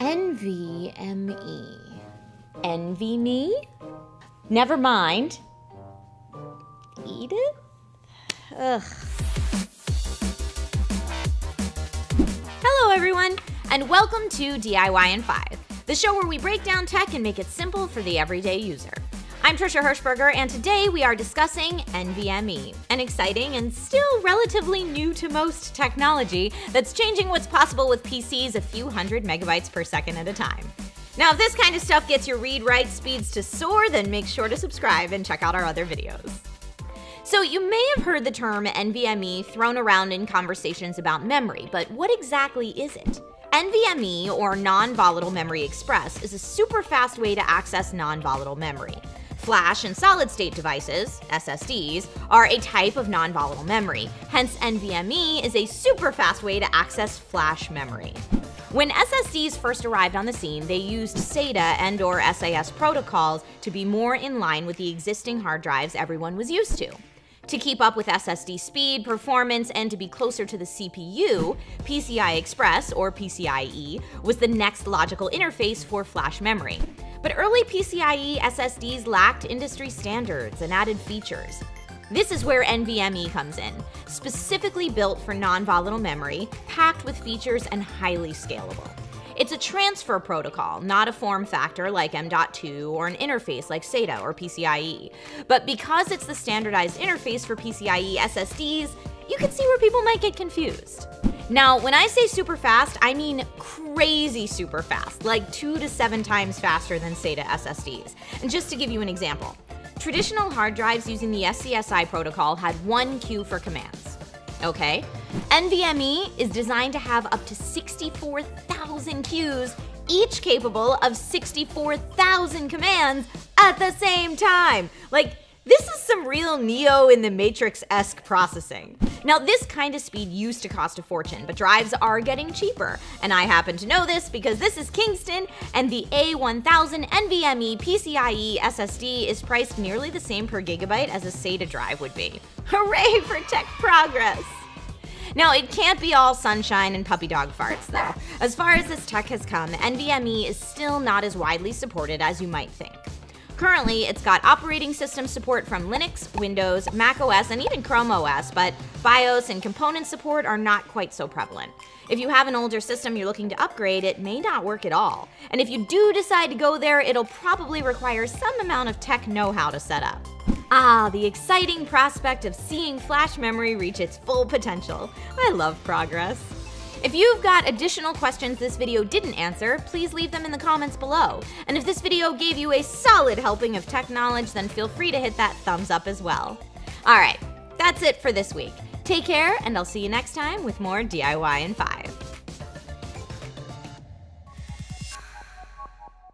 NVMe. Envy me? Never mind. Eat it? Ugh. Hello, everyone, and welcome to DIY in 5, the show where we break down tech and make it simple for the everyday user. I'm Trisha Hershberger, and today we are discussing NVMe, an exciting and still relatively new to most technology that's changing what's possible with PCs a few hundred megabytes per second at a time. Now, if this kind of stuff gets your read-write speeds to soar, then make sure to subscribe and check out our other videos. So, you may have heard the term NVMe thrown around in conversations about memory, but what exactly is it? NVMe, or Non Volatile Memory Express, is a super fast way to access non volatile memory. Flash and solid state devices, SSDs, are a type of non volatile memory, hence, NVMe is a super fast way to access flash memory. When SSDs first arrived on the scene, they used SATA and or SAS protocols to be more in line with the existing hard drives everyone was used to. To keep up with SSD speed, performance, and to be closer to the CPU, PCI Express, or PCIe, was the next logical interface for flash memory. But early PCIe SSDs lacked industry standards and added features. This is where NVMe comes in, specifically built for non-volatile memory, packed with features and highly scalable. It's a transfer protocol, not a form factor like M.2 or an interface like SATA or PCIe. But because it's the standardized interface for PCIe SSDs, you can see where people might get confused. Now, when I say super fast, I mean crazy super fast, like two to seven times faster than SATA SSDs. And just to give you an example, traditional hard drives using the SCSI protocol had one queue for commands. Okay? NVMe is designed to have up to 64,000 queues, each capable of 64,000 commands at the same time. Like, this is some real Neo in the Matrix-esque processing. Now, this kind of speed used to cost a fortune, but drives are getting cheaper. And I happen to know this because this is Kingston, and the A1000 NVMe PCIe SSD is priced nearly the same per gigabyte as a SATA drive would be. Hooray for tech progress! Now, it can't be all sunshine and puppy dog farts, though. As far as this tech has come, NVMe is still not as widely supported as you might think. Currently, it's got operating system support from Linux, Windows, Mac OS, and even Chrome OS, but BIOS and component support are not quite so prevalent. If you have an older system you're looking to upgrade, it may not work at all. And if you do decide to go there, it'll probably require some amount of tech know-how to set up. Ah, the exciting prospect of seeing flash memory reach its full potential. I love progress. If you've got additional questions this video didn't answer, please leave them in the comments below. And if this video gave you a solid helping of tech knowledge, then feel free to hit that thumbs up as well. Alright, that's it for this week. Take care, and I'll see you next time with more DIY in 5.